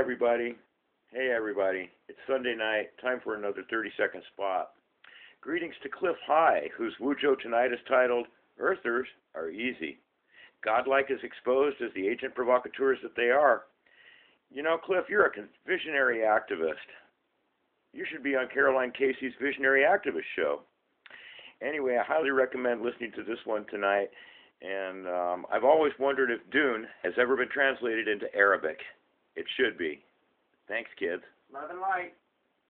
everybody. Hey, everybody. It's Sunday night. Time for another 30 second spot. Greetings to Clif High, whose Wujo tonight is titled Earthers Are Easy. Godlike is exposed as the agent provocateurs that they are. You know, Cliff, you're a visionary activist. You should be on Caroline Casey's Visionary Activist show. Anyway, I highly recommend listening to this one tonight. And um, I've always wondered if Dune has ever been translated into Arabic. It should be. Thanks, kids. Love and light.